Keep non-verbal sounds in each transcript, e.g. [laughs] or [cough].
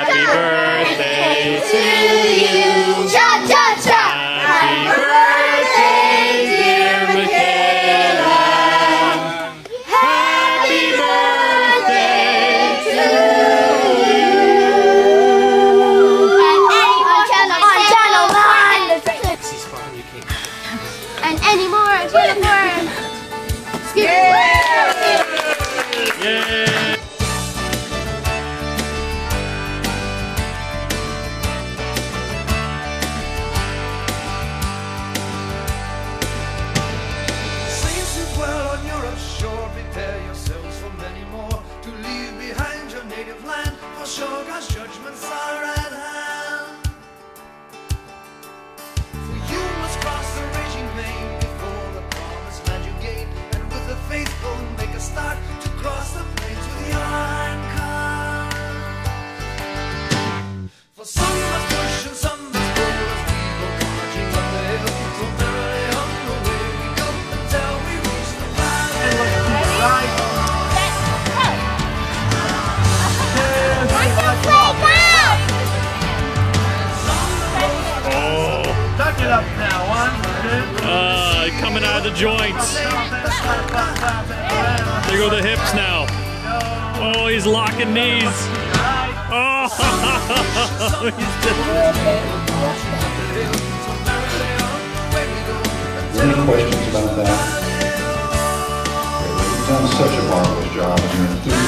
Happy birthday to you. Cha cha cha. Happy birthday, dear Michaela. Happy birthday to you. On channel nine. And any more on. Excuse. Yay! Coming out of the joints. There go the hips now. Oh, he's locking knees. Oh, [laughs] Any questions about that? You've done such a marvelous job and your enthusiasm.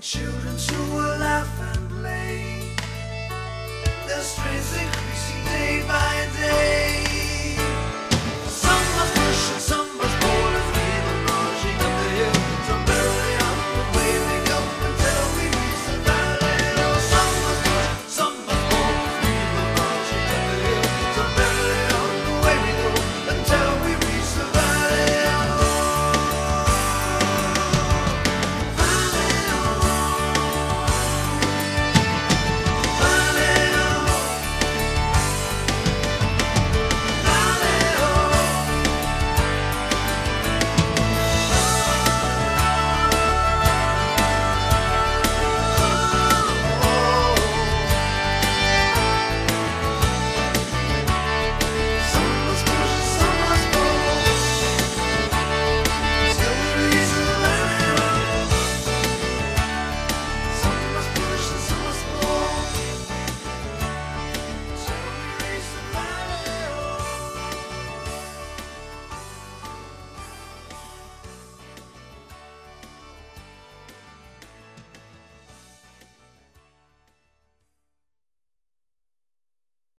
Children children's who will laugh and play. Their strength increasing day by day.